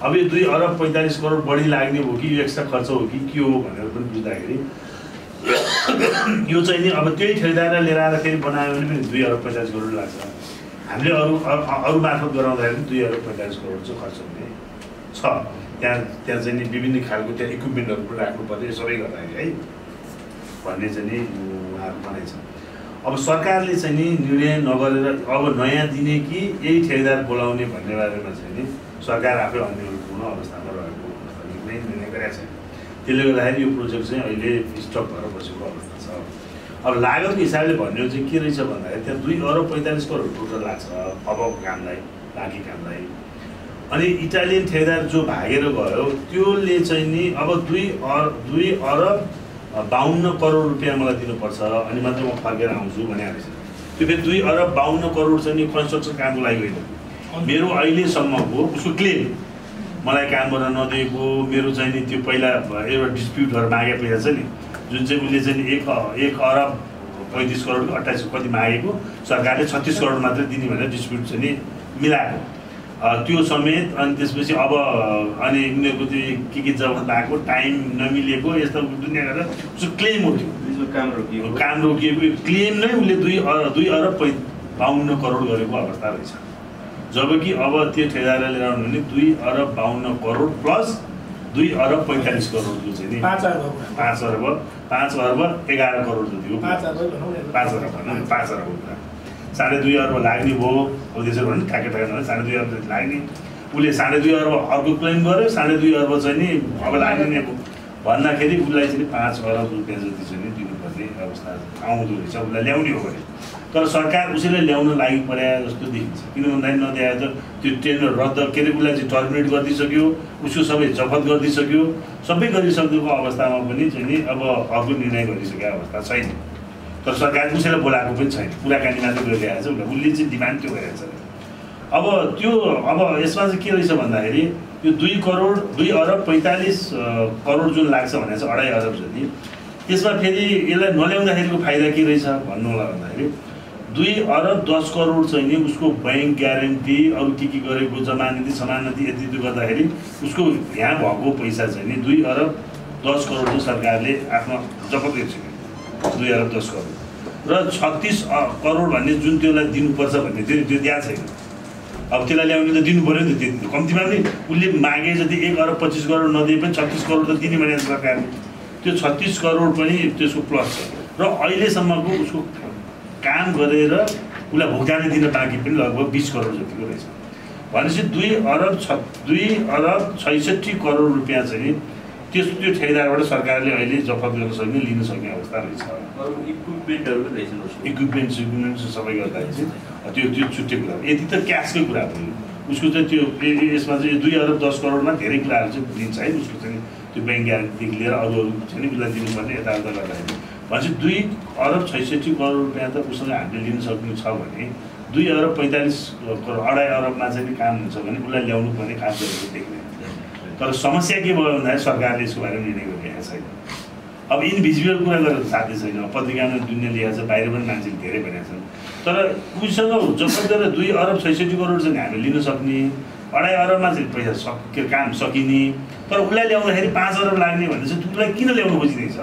अब यो दुई अरब पैँतालिस करोड बढी लाग्ने हो कि यो एक्स्ट्रा खर्च हो कि के हो भनेर पनि बुझ्दाखेरि यो चाहिँ नि अब त्यही ठेकेदारलाई लिएर आएर फेरि बनायो भने पनि दुई अरब पैँतालिस करोड लाग्छ। हामीले अरू अरू मार्फत गराउँदाखेरि पनि दुई अरब पैँतालिस करोड चाहिँ खर्च हुने छ। त्यहाँ त्यहाँ चाहिँ नि विभिन्न खालको त्यहाँ इक्विपमेन्टहरू पनि राख्नु पर्ने यो सबै गर्दाखेरि है भन्ने चाहिँ नि उहाँहरू भनाइ छ। अब सरकारले चाहिँ नि निर्णय नगरेर अब नयाँ दिने कि यही ठेकेदार बोलाउने भन्ने बारेमा चाहिँ नि सरकार आफै अन्यपूर्ण अवस्थामा रहेको अवस्थाले कुनै निर्णय गरेका छैन त्यसले गर्दाखेरि यो प्रोजेक्ट चाहिँ अहिले स्टप भएर बसेको अवस्था छ अब लागतको हिसाबले भन्ने चाहिँ के रहेछ भन्दाखेरि त्यहाँ दुई अरब पैँतालिस करोड टोटल लाग्छ अब कामलाई बाँकी कामलाई। अनि इटालियन ठेकेदार जो भागेर गयो त्योले चाहिँ नि अब दुई अर दुई अरब बाहन्न करोड रुपियाँ मलाई दिनुपर्छ अनि मात्र म फर्केर आउँछु भने हालेछ त्यो फेरि दुई अरब बाहन्न करोड चाहिँ नि कन्स्ट्रक्सन कामको लागि होइन। मेरो अहिलेसम्मको उसको क्लेम मलाई कामबाट नदिएको मेरो चाहिँ नि त्यो पहिला एउटा डिस्प्युट गरेर मागे पैसा छ नि जुन चाहिँ उसले चाहिँ एक एक अरब पैँतिस करोड अट्ठाइस कति मागेको सरकारले छत्तिस करोड मात्रै दिने भनेर डिस्प्युट चाहिँ नि मिलाएको। त्यो समेत अनि त्यसपछि अब अनि उनीहरूको त्यो के के जब भएको टाइम नमिलेको यस्तो दुनियाँ गरेर उसको क्लेम हो त्यो। काम रोकियो काम रोकिएको क्लेम नै उसले दुई अरब दुई अरब पै बाहन्न करोड गरेको अवस्था रहेछ। जबकि अब त्यो ठेदारले लिएर आउनु भने दुई अरब बाहन्न करोड प्लस दुई अरब पैँतालिस करोडको चाहिँ नि पाँच अरब। पाँच अर्ब पाँच अर्ब एघार करोड जति हो पाँच अरब भनौँ न। पाँच अर्ब भनौँ पाँच अर्बको कुरा साढे दुई अर्ब लाग्ने भयो अब त्यसो भने ठ्याक्कै ठ्याक्कै साढे दुई अर्ब लाग्ने उसले साढे दुई अर्ब अर्को क्लेम गर्यो साढे दुई अर्ब चाहिँ नि अब लाग्ने। भन्दाखेरि उसलाई चाहिँ पाँच अरब रुपियाँ जति चाहिँ नि दिनुपर्ने अवस्था आउँदो रहेछ उसलाई ल्याउने हो भने। तर सरकार उसैलाई ल्याउन लागि परे जस्तो देखिन्छ। किन भन्दाखेरि नदिएर त त्यो टेन्डर रद्द के अरे उसलाई चाहिँ टर्मिनेट गरिदिइसक्यो उसको सबै जफत गरिदिइसक्यो। सबै गरिसकेको अवस्थामा पनि चाहिँ नि अब अर्को निर्णय गरिसकेको अवस्था छैन। तर सरकारले उसैलाई बोलाएको पनि छैन। कुराकानी मात्रै गरिरहेको छ। उसलाई उसले चाहिँ डिमान्ड त्यो गरिरहेको छ। अब त्यो अब यसमा चाहिँ के रहेछ भन्दाखेरि यो दुई करोड दुई अरब पैँतालिस करोड जुन लाग्छ भने चाहिँ अढाई अरब जति। त्यसमा फेरि यसलाई नल्याउँदाखेरिको फाइदा के रहेछ भन्नु होला भन्दाखेरि दुई अरब दस करोड चाहिँ नि उसको ब्याङ्क ग्यारेन्टी अरू के के गरेको जमानती समानती यति गर्दाखेरि उसको यहाँ भएको पैसा चाहिँ नि दुई अरब दस करोड सरकारले आफ्नो जफत गरिसक्यो दुई अरब दस करोड। र छत्तिस करोड भन्ने जुन त्यसलाई दिनुपर्छ भन्ने त्यो त्यो दिएको छैन। अब त्यसलाई ल्याउने त दिनु पऱ्यो नि त कम्तीमा पनि उसले मागे जति एक अरब पच्चिस करोड नदिए पनि छत्तिस करोड त दिने भने सरकारले त्यो छत्तिस करोड पनि त्यसको प्लस छ। र अहिलेसम्मको उसको काम गरेर उसलाई भुक्तानी दिन बाँकी पनि लगभग बिस करोड जतिको रहेछ। भनेपछि दुई अरब छ दुई अरब छैसठी करोड रुपियाँ चाहिँ त्यस त्यो ठेकेदारबाट सरकारले अहिले जफत गर्न सक्ने लिन सक्ने अवस्था रहेछ। इक्विपमेन्टहरू इक्विपमेन्ट सिक्विपमेन्ट सबै गर्दाखेरि चाहिँ त्यो त्यो छुट्टै कुरा हो। यति त क्यासकै कुरा भयो उसको चाहिँ त्यो यसमा चाहिँ दुई अरब दस करोडमा धेरै कुराहरू चाहिँ दिन्छ है। उसको चाहिँ त्यो ब्याङ्क ग्यारेन्टीदेखि लिएर अरू अरू चाहिँ नि उसलाई दिनुपर्ने यताउता गर्दाखेरि भनेपछि दुई अरब छैसठी करोड रुपियाँ त उसँग हामीले लिन सक्नु छ भने दुई अरब पैँतालिस करोड अढाई अरबमा चाहिँ काम हुन्छ भने उसलाई ल्याउनु पर्ने खास गरेको देख्ने। तर समस्या के भयो भन्दाखेरि सरकारले यसको बारेमा निर्णय गरिरहेको छैन। अब इनभिजिबल कुरा गरेर साध्य छैन। पत्रिकामा दुनियाँ ल्याएको छ बाहिर पनि मान्छेले धेरै भनेका छन्। तर उसँग गरेर दुई अरब छैसठी करोड चाहिँ हामीले लिन सक्ने अढाई अरबमा चाहिँ पैसा सक के काम सकिने तर उसलाई ल्याउँदाखेरि पाँच अरब लाग्ने भने चाहिँ उसलाई किन ल्याउनु खोजिँदैछ?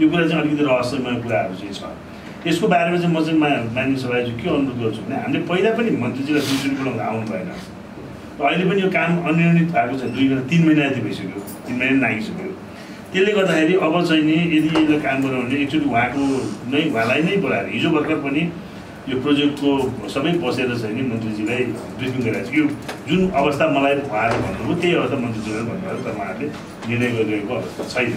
यो कुरा चाहिँ अलिकति रहस्यमय कुराहरू चाहिँ छ। यसको बारेमा चाहिँ म चाहिँ मान्य सभालाई के अनुरोध गर्छु भने हामीले पहिला पनि मन्त्रीजीलाई दुई बोलाउँदा आउनु भएन अहिले पनि यो काम अनियमित भएको छ दुई महिना तिन महिना जति भइसक्यो तिन महिना नागिसक्यो। त्यसले गर्दाखेरि अब चाहिँ नि यदि यसलाई काम गऱ्यो भने एकचोटि उहाँको नै उहाँलाई नै बोलाएर हिजो भर्खर पनि यो प्रोजेक्टको सबै बसेर चाहिँ नि मन्त्रीजीलाई ब्रिफिङ गरिरहेको छ। यो जुन अवस्था मलाई उहाँले भन्नुभयो त्यही अवस्था मन्त्रीजीलाई भन्नुभयो तर उहाँहरूले निर्णय गरिरहेको अवस्था छैन।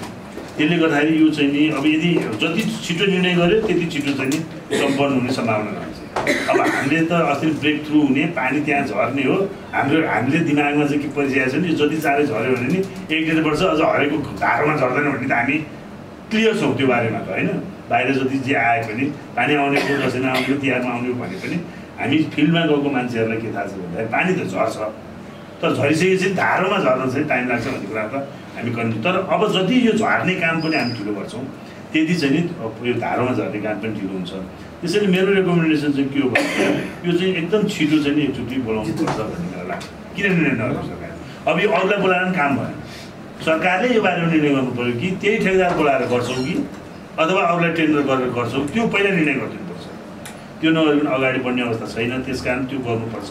त्यसले गर्दाखेरि यो चाहिँ नि अब यदि जति छिटो निर्णय गर्यो त्यति छिटो चाहिँ नि सम्पन्न हुने सम्भावना रहन्छ। अब हामीले त अस्ति ब्रेक थ्रु हुने पानी त्यहाँ झर्ने हो। हाम्रो हामीले दिमागमा चाहिँ के परिसकेको छ नि जति चाँडै झऱ्यो भने नि एक डेढ वर्ष अझ हरेको धारोमा झर्दैन भने त हामी क्लियर छौँ त्यो बारेमा त होइन? बाहिर जति जे आए पनि पानी आउने हो दसैँमा आउने हो तिहारमा आउने भने पनि हामी फिल्डमा गएको मान्छेहरूलाई के थाहा छ भन्दाखेरि पानी त झर्छ। तर झरिसकेपछि धारोमा झर्न चाहिँ टाइम लाग्छ भन्ने कुरा त हामी गर्नु तर अब जति यो झर्ने काम पनि हामी ठुलो गर्छौँ। त्यति चाहिँ नि यो धारोमा झर्ने काम पनि ठुलो हुन्छ। त्यसैले मेरो रेकमेन्डेसन चाहिँ के हो भने यो चाहिँ एकदम छिटो चाहिँ नि एकचोटि बोलाउनु पर्छ भन्ने मलाई लाग्छ। किन निर्णय नगर्नु सरकार अब यो अरूलाई बोलाएर पनि काम भएन। सरकारले यो बारेमा निर्णय गर्नु पऱ्यो कि त्यही ठेकेदार बोलाएर गर्छौँ कि अथवा अरूलाई टेन्डर गरेर गर्छौँ त्यो पहिला निर्णय गरिदिनुपर्छ। त्यो नगरिकन अगाडि बढ्ने अवस्था छैन त्यस कारण त्यो गर्नुपर्छ।